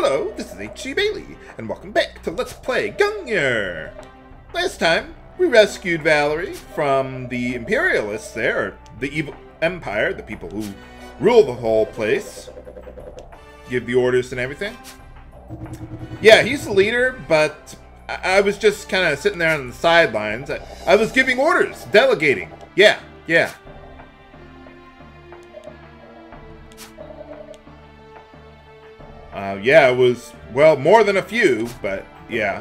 Hello, this is H.C. Bailly, and welcome back to Let's Play Gungnir! Last time, we rescued Valerie from the Imperialists there, the evil Empire, the people who rule the whole place. Give the orders and everything. Yeah, he's the leader, but I, I was just kind of sitting there on the sidelines. I, I was giving orders, delegating. Yeah, yeah. Uh, yeah, it was, well, more than a few, but yeah.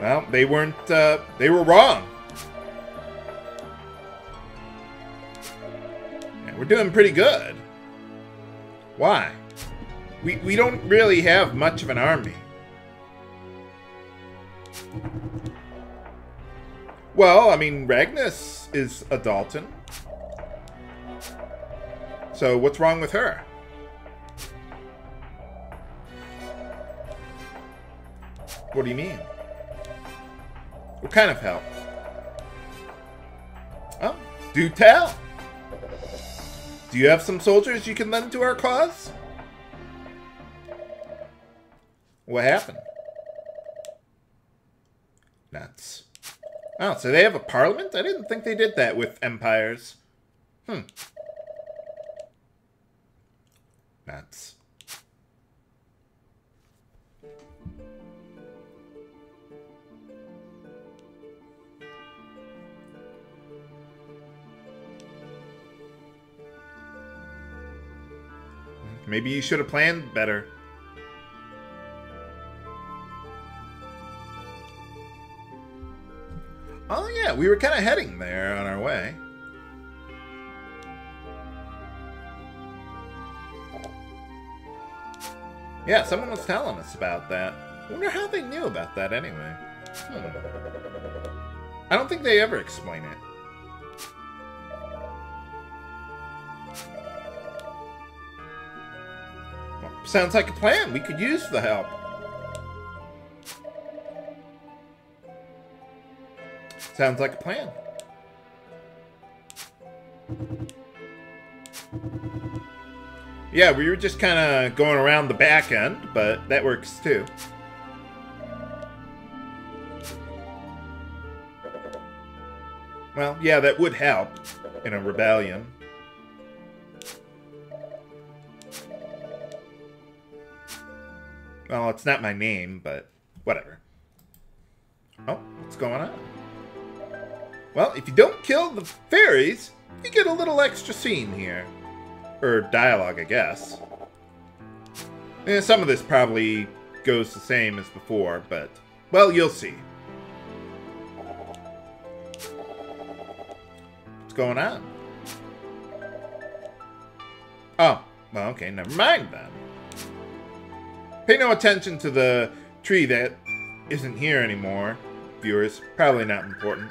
Well, they weren't, uh, they were wrong. Yeah, we're doing pretty good. Why? We, we don't really have much of an army. Well, I mean, Ragnus is a Daltan. So what's wrong with her? What do you mean? What kind of help? Oh, do tell. Do you have some soldiers you can lend to our cause? What happened? Nuts. Oh, so they have a parliament? I didn't think they did that with empires. Hmm. Maybe you should have planned better. Oh yeah, we were kind of heading there on our way. Yeah, someone was telling us about that. I wonder how they knew about that anyway. Hmm. I don't think they ever explain it. Well, sounds like a plan. We could use the help. Sounds like a plan. Yeah, we were just kind of going around the back end, but that works too. Well, yeah, that would help in a rebellion. Well, it's not my name, but whatever. Oh, what's going on? Well, if you don't kill the fairies, you get a little extra scene here. Or dialogue, I guess. Eh, some of this probably goes the same as before, but, well, you'll see. What's going on? Oh, well, okay, never mind then. Pay no attention to the tree that isn't here anymore, viewers. Probably not important.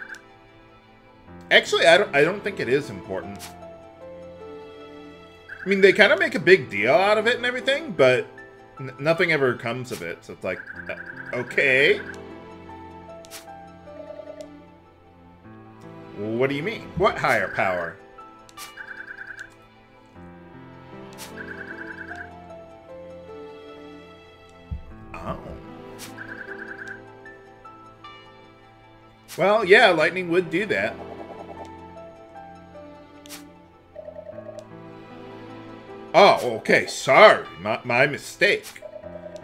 Actually, I don't, I don't think it is important. I mean, they kind of make a big deal out of it and everything, but nothing ever comes of it. So it's like, okay. What do you mean? What higher power? Oh. Well, yeah, lightning would do that. Oh, okay, sorry. My, my mistake.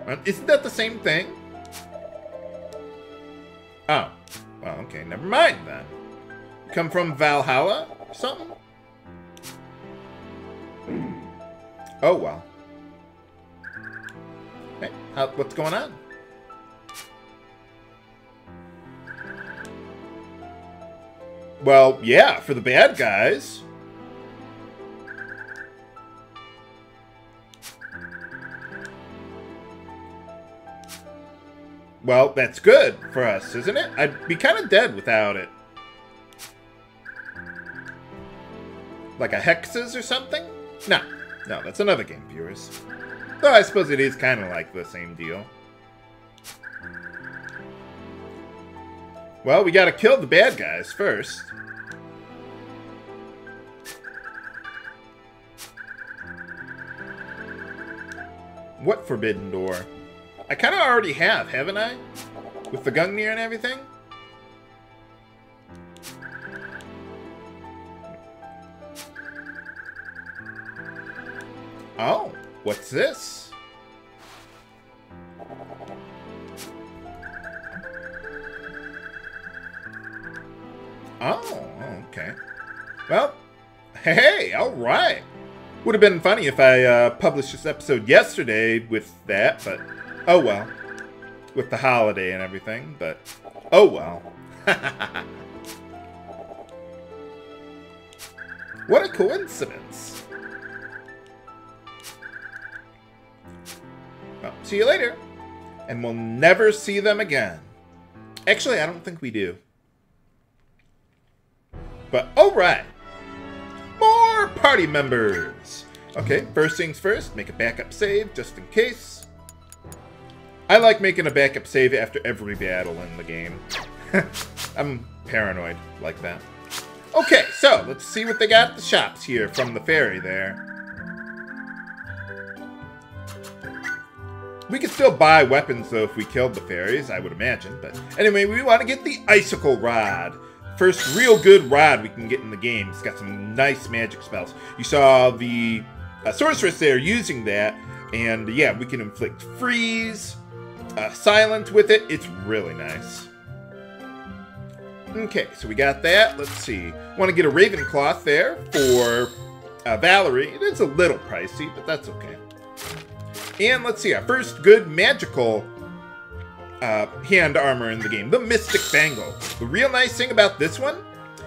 Um, Isn't that the same thing? Oh. Well, okay, never mind then. Come from Valhalla or something? Oh, well. Hey, how, what's going on? Well, yeah, for the bad guys. Well, that's good for us, isn't it? I'd be kind of dead without it. Like a Hexes or something? No. No, that's another game, viewers. Though I suppose it is kind of like the same deal. Well, we gotta kill the bad guys first. What forbidden door? I kind of already have, haven't I? With the Gungnir and everything? Oh, what's this? Oh, okay. Well, hey, all right. Would have been funny if I uh, published this episode yesterday with that, but oh well. With the holiday and everything, but oh well. what a coincidence. Well, see you later. And we'll never see them again. Actually, I don't think we do. But alright. More party members. Okay, first things first, make a backup save just in case. I like making a backup save after every battle in the game. I'm paranoid like that. Okay, so let's see what they got at the shops here from the ferry there. We could still buy weapons, though, if we killed the fairies, I would imagine. But anyway, we want to get the Icicle Rod. First real good rod we can get in the game. It's got some nice magic spells. You saw the uh, sorceress there using that. And yeah, we can inflict freeze, uh, silent with it. It's really nice. Okay, so we got that. Let's see. Want to get a Raven Cloth there for uh, Valerie. It is a little pricey, but that's okay. And let's see, our first good magical uh, hand armor in the game, the Mystic Bangle. The real nice thing about this one,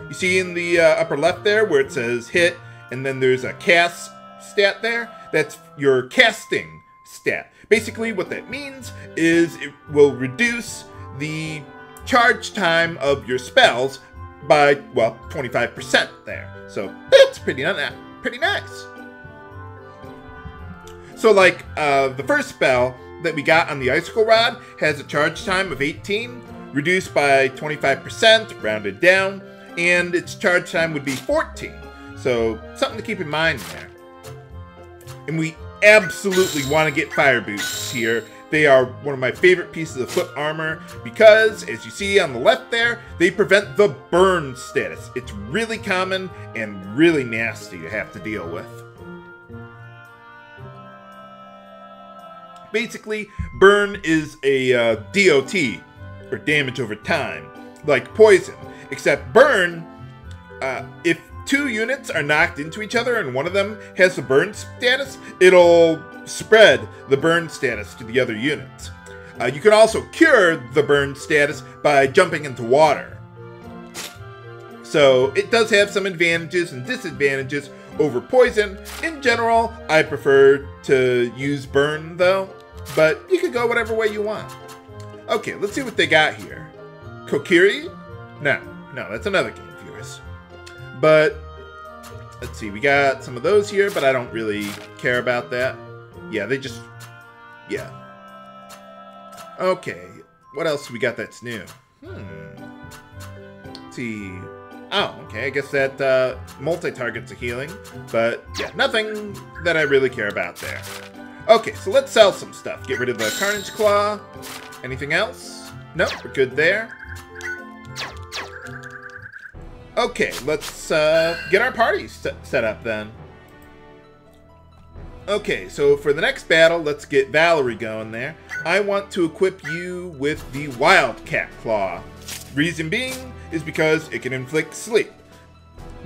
you see in the uh, upper left there where it says hit, and then there's a cast stat there, that's your casting stat. Basically what that means is it will reduce the charge time of your spells by, well, 25% there. So that's pretty, pretty nice. So like uh, the first spell that we got on the Icicle Rod has a charge time of 18, reduced by 25%, rounded down, and its charge time would be 14. So something to keep in mind there. And we absolutely want to get fire boots here. They are one of my favorite pieces of foot armor because, as you see on the left there, they prevent the burn status. It's really common and really nasty to have to deal with. Basically, burn is a uh, DOT, or damage over time, like poison. Except burn, uh, if two units are knocked into each other and one of them has the burn status, it'll spread the burn status to the other units. Uh, you can also cure the burn status by jumping into water. So it does have some advantages and disadvantages over poison. In general, I prefer to use burn though, but you can go whatever way you want. Okay, let's see what they got here. Kokiri? No, no, that's another game. But, let's see, we got some of those here, but I don't really care about that. Yeah, they just, yeah. Okay, what else we got that's new? Hmm. Let's see. Oh, okay, I guess that uh, multi-targets a healing, but yeah, nothing that I really care about there. Okay, so let's sell some stuff. Get rid of the Carnage Claw. Anything else? Nope, we're good there. Okay, let's uh, get our party set up then. Okay, so for the next battle, let's get Valerie going there. I want to equip you with the Wildcat Claw. Reason being is because it can inflict sleep.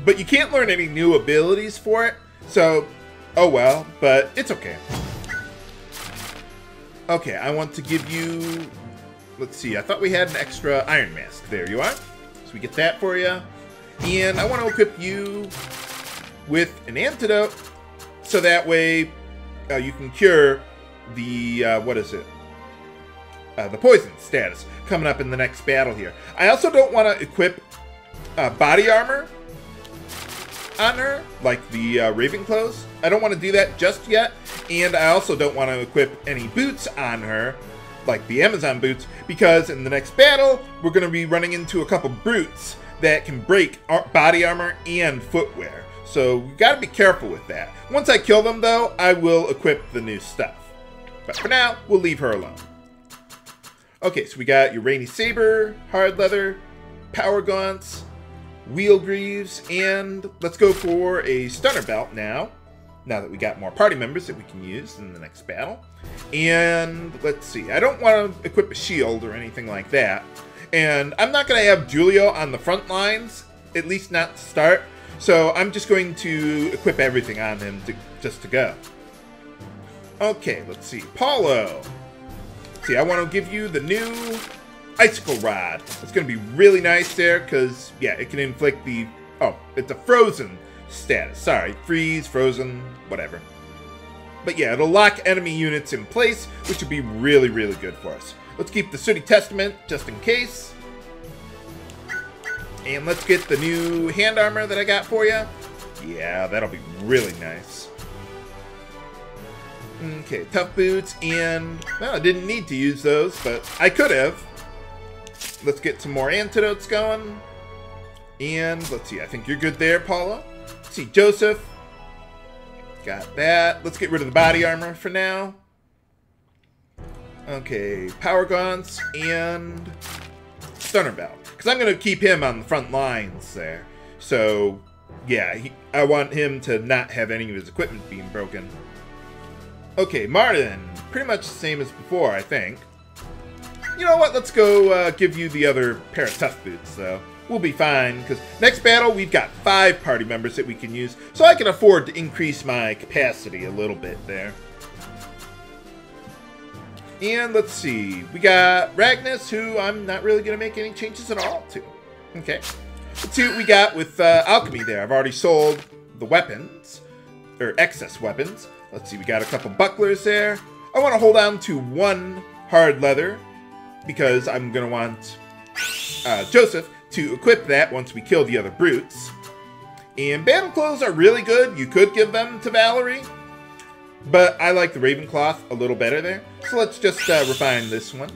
But you can't learn any new abilities for it, so oh well, but it's okay. Okay, I want to give you... Let's see, I thought we had an extra Iron Mask. There you are. So we get that for you. And I want to equip you with an antidote, so that way uh, you can cure the, uh, what is it? Uh, the poison status coming up in the next battle here. I also don't want to equip uh, body armor on her, like the uh, Raven Clothes. I don't want to do that just yet, and I also don't want to equip any boots on her, like the Amazon boots, because in the next battle, we're going to be running into a couple brutes that can break our body armor and footwear. So you got to be careful with that. Once I kill them, though, I will equip the new stuff. But for now, we'll leave her alone. Okay, so we got your Rainy Saber, Hard Leather, Power Gaunts, Wheel Greaves, and let's go for a Stunner Belt now. Now that we got more party members that we can use in the next battle. And let's see, I don't want to equip a shield or anything like that. And I'm not going to have Giulio on the front lines, at least not start. So I'm just going to equip everything on him to, just to go. Okay, let's see. Paulo. See, I want to give you the new Icicle Rod. It's going to be really nice there because, yeah, it can inflict the... Oh, it's a frozen status. Sorry, freeze, frozen, whatever. But yeah, it'll lock enemy units in place, which would be really, really good for us. Let's keep the Sooty Testament just in case. And let's get the new hand armor that I got for you. Yeah, that'll be really nice. Okay, tough boots, and well, I didn't need to use those, but I could have. Let's get some more antidotes going. And let's see, I think you're good there, Paulo. Let's see, Josef. Got that. Let's get rid of the body armor for now. Okay, Power Gaunts and Stunner Belt. Because I'm going to keep him on the front lines there. So, yeah, he, I want him to not have any of his equipment being broken. Okay, Mardin. Pretty much the same as before, I think. You know what? Let's go uh, give you the other pair of tough boots, though. We'll be fine, because next battle, we've got five party members that we can use, so I can afford to increase my capacity a little bit there. And let's see, we got Ragnus, who I'm not really going to make any changes at all to. Okay. Let's see what we got with uh, Alchemy there. I've already sold the weapons, or excess weapons. Let's see, we got a couple bucklers there. I want to hold on to one hard leather, because I'm going to want uh, Josef to equip that once we kill the other brutes. And battle clothes are really good. You could give them to Valerie, but I like the Ravencloth a little better there. So let's just uh, refine this one.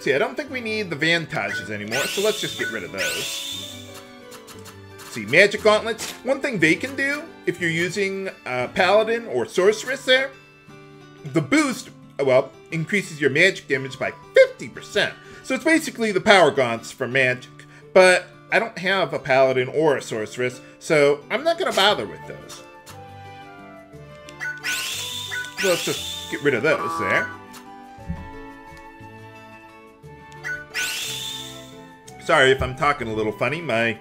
See, I don't think we need the Vantages anymore, so let's just get rid of those. See, Magic Gauntlets. One thing they can do, if you're using uh, Paladin or Sorceress there, the boost, well, increases your magic damage by 50%. So it's basically the Power Gaunts for magic. But I don't have a Paladin or a Sorceress, so I'm not going to bother with those. Let's just get rid of those there. Sorry if I'm talking a little funny. My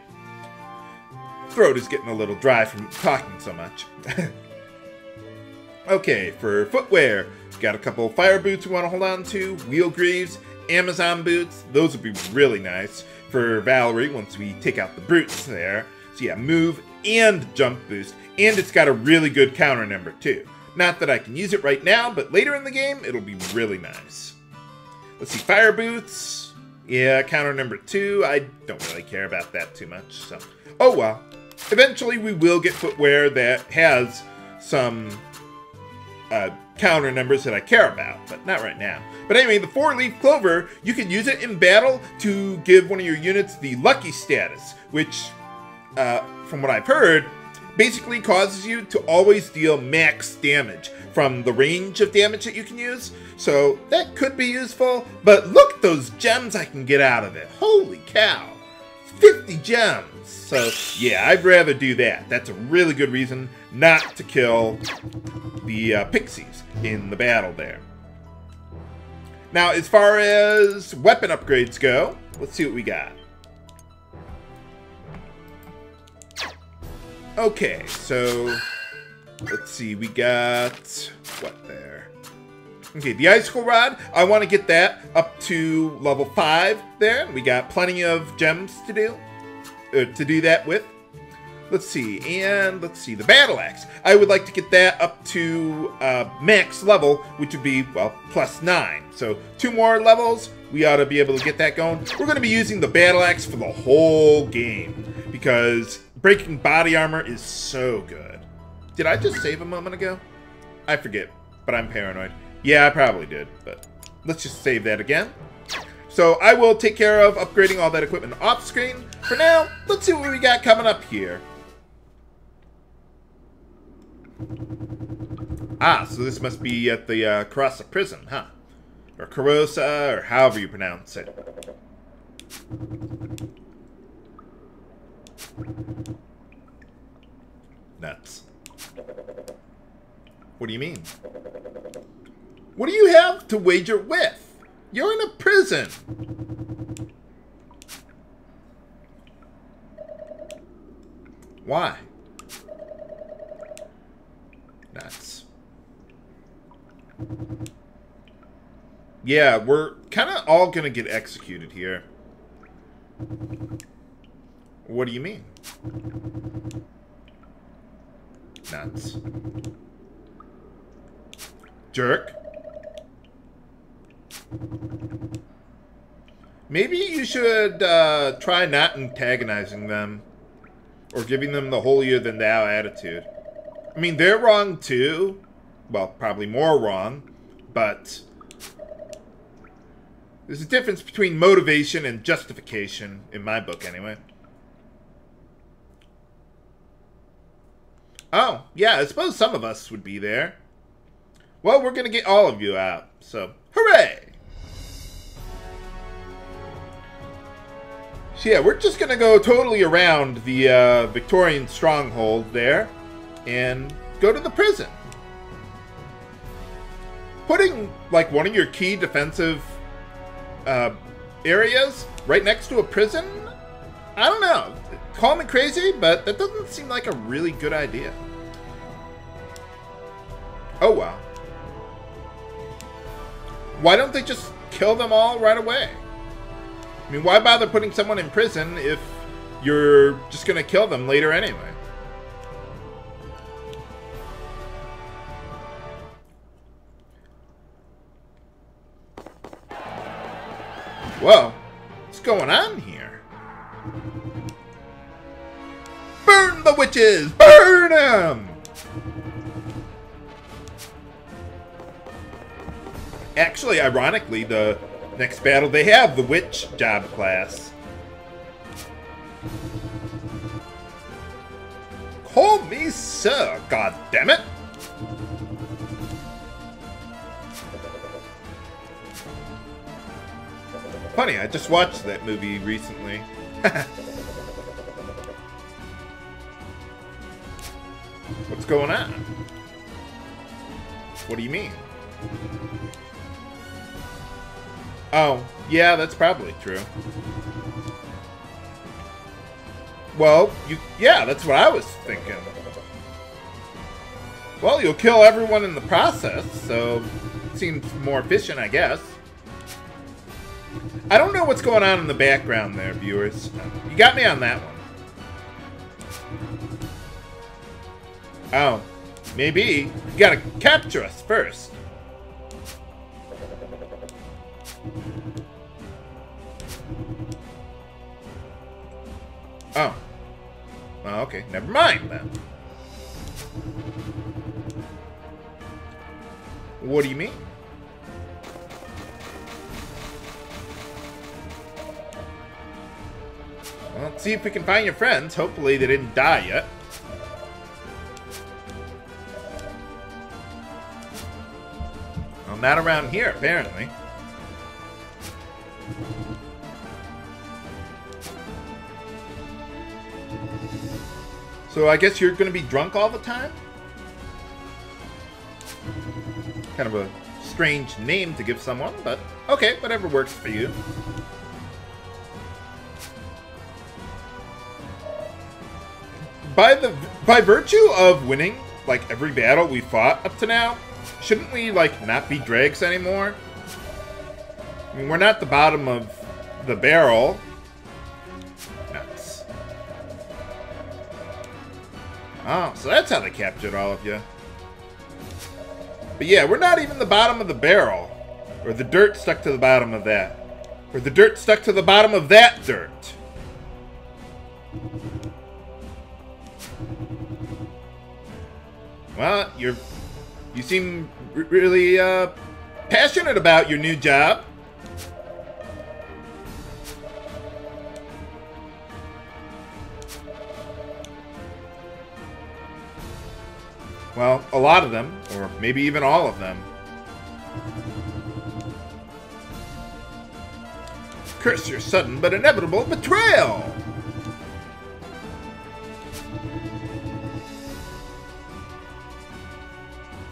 throat is getting a little dry from talking so much. okay, for footwear, got a couple fire boots we want to hold on to, wheel greaves, Amazon boots. Those would be really nice for Valerie once we take out the brutes there. So yeah, move and jump boost. And it's got a really good counter number too. Not that I can use it right now, but later in the game, it'll be really nice. Let's see, fire boots. Yeah, counter number two. I don't really care about that too much, so. Oh well. Eventually we will get footwear that has some uh, counter numbers that I care about, but not right now. But anyway, the four-leaf clover, you can use it in battle to give one of your units the lucky status, which, uh, from what I've heard, basically causes you to always deal max damage from the range of damage that you can use. So that could be useful, but look at those gems I can get out of it. Holy cow. 50 gems. So yeah, I'd rather do that. That's a really good reason not to kill the uh, pixies in the battle there. Now, as far as weapon upgrades go, let's see what we got. Okay, so let's see, we got what there? Okay, the icicle rod, I want to get that up to level 5 there. We got plenty of gems to do, uh, to do that with. Let's see, and let's see, the Battle Axe. I would like to get that up to uh, max level, which would be, well, plus 9. So two more levels, we ought to be able to get that going. We're going to be using the Battle Axe for the whole game, because breaking body armor is so good. Did I just save a moment ago? I forget, but I'm paranoid. Yeah, I probably did, but let's just save that again. So I will take care of upgrading all that equipment off screen. For now, let's see what we got coming up here. Ah, so this must be at the uh, prison, huh? Or Carossa, or however you pronounce it. Nuts. What do you mean? What do you have to wager with? You're in a prison. Why? Nuts. Yeah, we're kind of all going to get executed here. What do you mean? Nuts. Jerk. Maybe you should uh, try not antagonizing them. Or giving them the holier-than-thou attitude. I mean, they're wrong too. Well, probably more wrong. But... There's a difference between motivation and justification, in my book anyway. Oh, yeah, I suppose some of us would be there. Well, we're going to get all of you out, so hooray! So yeah, we're just going to go totally around the uh, Victorian stronghold there and go to the prison. Putting, like, one of your key defensive uh, areas right next to a prison? I don't know. Call me crazy, but that doesn't seem like a really good idea. Oh, wow. Why don't they just kill them all right away? I mean, why bother putting someone in prison if you're just going to kill them later anyway? Whoa, what's going on here? The witches! Burn them! Actually, ironically, the next battle they have the witch job class. Call me sir, god damn it! Funny, I just watched that movie recently. What's going on? What do you mean? Oh, yeah, that's probably true. Well, you yeah, that's what I was thinking. Well, you'll kill everyone in the process, so it seems more efficient, I guess. I don't know what's going on in the background there, viewers. You got me on that one. Oh, maybe you gotta capture us first. Oh. Okay. Never mind, then. What do you mean? Well, let's see if we can find your friends. Hopefully they didn't die yet. Not around here, apparently. So I guess you're going to be drunk all the time? Kind of a strange name to give someone, but okay, whatever works for you. by the by virtue of winning like every battle we fought up to now, shouldn't we like not be dregs anymore? I mean, we're not the bottom of the barrel. Nuts. Oh, so that's how they captured all of you. But yeah, we're not even the bottom of the barrel. Or the dirt stuck to the bottom of that. Or the dirt stuck to the bottom of that dirt. Well, you're you seem really uh, passionate about your new job. Well, a lot of them, or maybe even all of them. Curse your sudden but inevitable betrayal!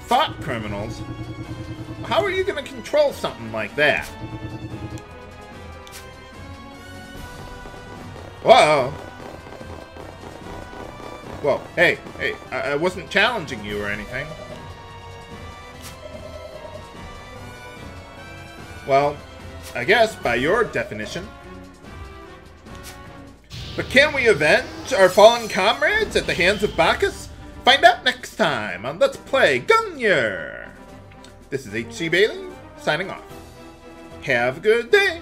Thought criminals? How are you going to control something like that? Whoa! Whoa, hey, hey, I, I wasn't challenging you or anything. Well, I guess by your definition. But can we avenge our fallen comrades at the hands of Bacchus? Find out next time on Let's Play Gungnir! This is H.C. Bailly, signing off. Have a good day!